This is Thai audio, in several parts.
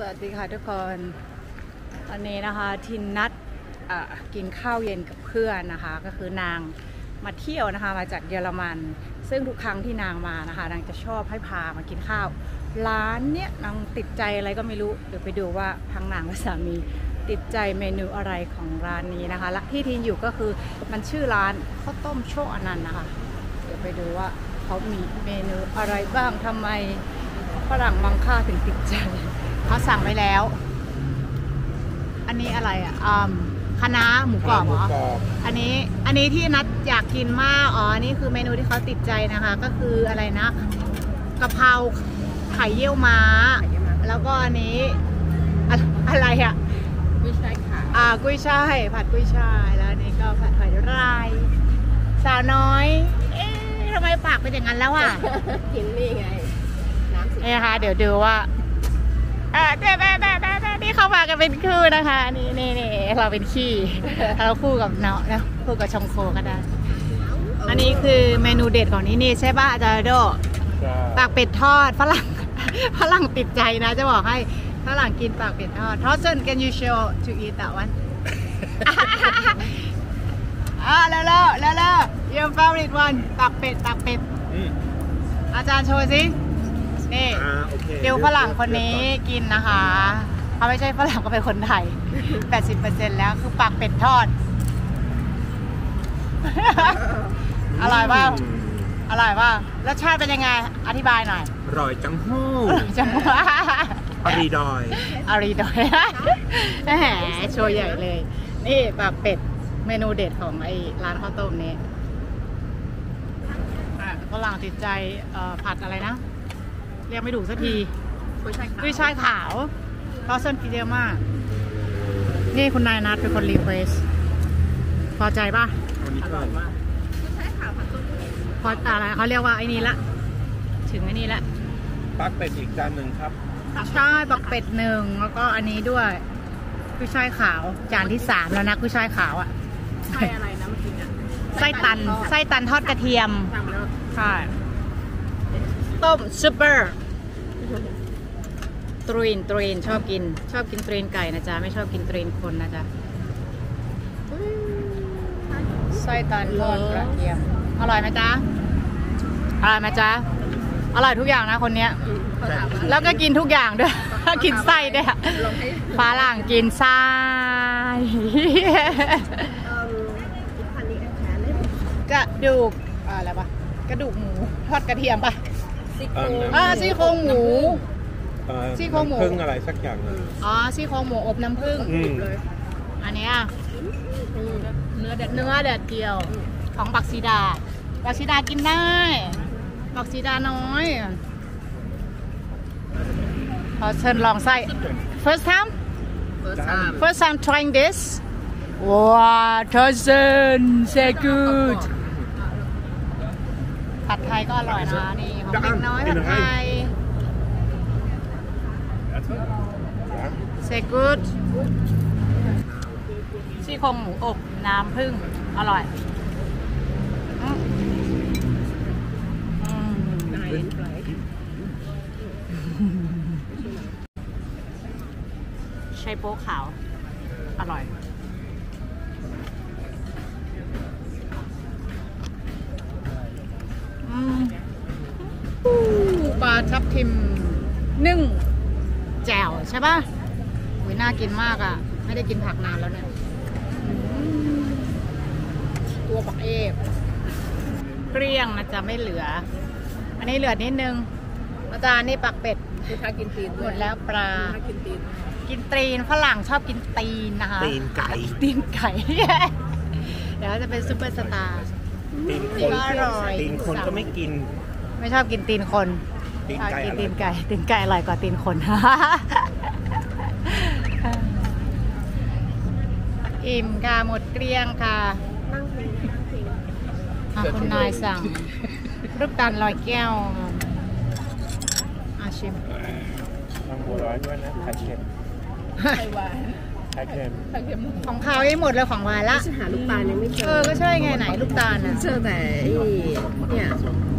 สวัสดีค่ะทุกคนวันนี้นะคะทินนัดกินข้าวเย็นกับเพื่อนนะคะ ก็คือนางมาเที่ยวนะคะมาจากเยอรมัน ซึ่งทุกครั้งที่นางมานะคะ นางจะชอบให้พามากินข้าว ร้านเนี้ยนางติดใจอะไรก็ไม่รู้เดี๋ยวไปดูว่าทั้งนางและสามีติดใจเมนูอะไรของร้านนี้นะคะ และที่ทินอยู่ก็คือมันชื่อร้านข้าวต้มโชคอนันต์นะคะ เดี๋ยวไปดูว่าเขามีเมนูอะไรบ้างทำไมฝรั่งบางค่าถึงติดใจ เขาสั่งไว้แล้ว อันนี้อะไรอะอืมคะน้าหมูกรอบเหรอ อันนี้ อันนี้ที่นัดอยากกินมาก อ๋ออันนี้คือเมนูที่เขาติดใจนะคะ ก็คืออะไรนะกะเพราไข่เยี่ยวม้า แล้วก็อันนี้ อะอะไรอะไม่ใช่ค่ะ อ่า กุ้ยช่าย ผัดกุ้ยช่าย แล้วอันนี้ก็ผัดหอยลาย สาวน้อย เอ๊ะทำไมปากเป็นอย่างนั้นแล้วอะ กินนี่ไง น้ำสีนี่นะคะ เดี๋ยวดูว่า อ่าเด้เด้เด้เด้เด้นี่เข้ามากันเป็นคู่นะคะ นี่นี่นี่เราเป็นขี้เราคู่กับเนาะนะคู่กับชงโคก็ได้ อันนี้คือเมนูเด็ดของที่นี่ใช่ป่ะอาจารย์โดปากเป็ดทอดฝรั่งฝรั่งติดใจนะ จะบอกให้ฝรั่งกินปากเป็ดทอดทอดเส้น can you show to eat that one อ่าแล้วแล้วแล้วแล้ว your favorite one ปากเป็ดปากเป็ดอาจารย์โชว์สิ อ่าโอเคดิวฝรั่งคนนี้กินนะคะเขาไม่ใช่ฝรั่งก็เป็นคนไทย 80%แล้วคือปากเป็ดทอด อร่อยป่ะมอร่อยป่ะรสชาติเป็นยังไง อธิบายหน่อย อร่อยจังหู้จังหวะปรีดอยอารีดอยแหมโชว์ใหญ่เลย นี่ปากเป็ดเมนูเด็ดของไอ้ร้านข้าวต้มนี้อะฝรั่งติดใจเอ่อผัดอะไรนะ เรียกไม่ถูกสักทีกุ้ยช่ายขาวกุ้ยช่ายขาวเพราะเส้นฟิเดียมากนี่คุณนายนัดเป็นคนรีเควสพอใจป่ะวันนี้อก็ร่อยมากกุ้ยช่ายขาวผัดต้นพออะไรเขาเรียกว่าไอ้นี่ละ ถึงไอ้นี่ละปากเป็ดอีกจานหนึ่งครับใช่ปากเป็ดหนึ่งแล้วก็อันนี้ด้วยกุ้ยช่ายขาวจานที่สามแล้วนะกุ้ยช่ายขาวอะไส้อะไรนะเมื่อกี้เนี่ยไส้ตันไส้ตันทอดกระเทียมสั่งมาแล้วใช่ ต้มซูเปอร์ตรีนตรีนชอบกิน ชอบกินตีนไก่นะจ๊ะ ไม่ชอบกินตีนคนนะจ๊ะไส้ตันทอดกระเทียม อร่อยไหมจ๊ะ อร่อยไหมจ๊ะ อร่อยทุกอย่างนะคนเนี้ย แล้วก็กินทุกอย่างด้วย กินไส้ด้วยอะลองให้ฝรั่งกินไส้กระดูกอะไรปะกระดูกหมูทอดกระเทียมปะ ซี่โครงอ่าซี่โครงหมู เอ่อซี่โครงหมู น้ำผึ้งอะไรสักอย่างหนึ่งอ๋อซี่โครงหมูอบน้ำผึ้งอืม เลยอันเนี้ยอืมเนื้อเด็ดเนื้อแดดเดียวของบักซีดาบักซีดากินได้บักซีดาน้อยขอเชิญลองไส้ first time first time first time trying this wow does it taste good ผัดไทยก็อร่อยนะนี่ของเด็กน้อยผัดไทย say good ซี่โครงหมูอบน้ำผึ้งอร่อยอืมอืมไหนไหนใช้โป๊ขาว อร่อย ปลาทับทิมนึ่งแจ่วใช่ปะอุ้ยน่ากินมากอะ่ะ ไม่ได้กินผักนานแล้วเนี่ยอืมตัวปักเอฟเกลี้ยงนะจ๊ะไม่เหลือ อันนี้เหลือนิดนึง อาจารย์นี่ปักเป็ดลูกค้ากินตีนหมดแล้วปลาลูกค้ากินตีน กินตีนฝรั่งชอบกินตีนนะคะ ตีนไก่ ตีนไก่ เดี๋ยวจะเป็นซุปเปอร์สตาร์ ตีนคนี่นก็อร่อย ตีนคนก็ไม่กิน ไม่ชอบกินตีนคนตีนชอบไก่กินอร่ตีอยนไก่ ตีนไก่อร่อยกว่าตีนคน อิ่มค่ะหมดเกลี้ยงค่ะนั่งพิงนั่งพิงอะคุณนายสั่ง รูปตาลลอยแก้วอาชิมทำบัวร้อยด้วยนะไข่เค็ม ไข่หวาน ไข่เค็มไข่เค็มของเขายังหมดเลยของวายละจะหาลูกตาลยังไม่เจเอออก็ใช่ไงไหนลูกตาลอะเจอแต่ไอ้เนี่ย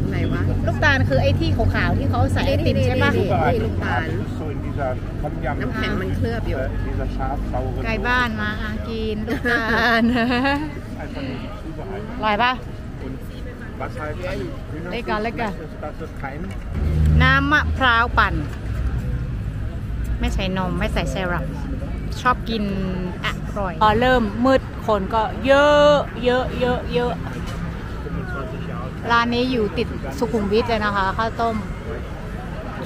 ไหนวะลูกตาลคือไอ้ที่ขาวๆที่เขาใส่ไอติมใช่ปะนี่นี่ลูกตาล So in this dieser Tom-Yum. น้ำแข็งมันเคลือบอยู่ Äh, dieser scharf saure ไกลบ้านมาอากินลูกตาล Einfach nicht überall. อร่อยปะ Und was halt Hühnersuppe Lecker, lecker. ist, dass es kein น้ำมะพร้าวปั่น ไม่ใส่นม ไม่ใส่ไซรัป ชอบกินอร่อย พอเริ่มมืดคนก็เยอะเยอะเยอะเยอะ25 Jahre ร้านนี้อยู่ติดสุขุมวิทเลยนะคะ ข้าวต้ม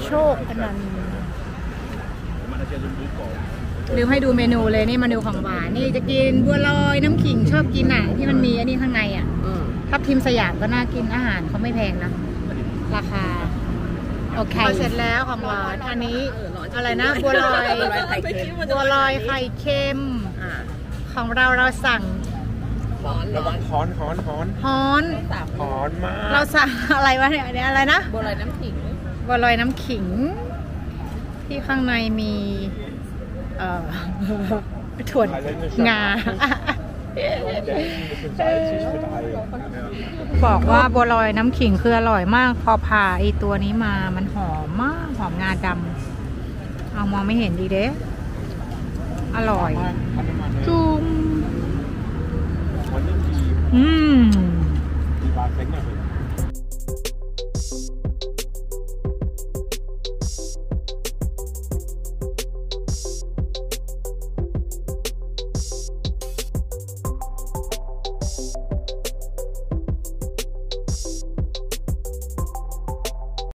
โชคอนันต์ลืมให้ดูเมนูเลยนี่เมนูของหวานนี่จะกินบัวลอยน้ำขิงชอบกินอะที่มันมีอันนี้ข้างในอะอืมทับทิมสยามก็น่ากินอาหารเขาไม่แพงนะ ราคา โอเคพอเสร็จแล้วของหวานอันนี้ อะไรนะบัวลอยบัวลอยไข่เค็มบัวลอยไข่เค็มอ่าของเราเราสั่งร้อนระร้อวันงฮ้อนฮ้อนฮ้อนฮ้อนฮ้อนมากเราสั่งอะไรวะเนี่ยอันนี้อะไรนะบัวลอยน้ำขิงบัวลอยน้ำขิง ที่ข้างในมีเอ่อถั่วงา Der ist ein bisschen salzig mit Ei. Ja. บอกว่าบัวลอยน้ำขิงคืออร่อยมาก พอผ่าไอตัวนี้มามันหอมมาก หอมงาดำ เอามองไม่เห็นดีเด้อร่อย Hatte mal eine จุ้ม Freundin, die, อืม die war Sängerin.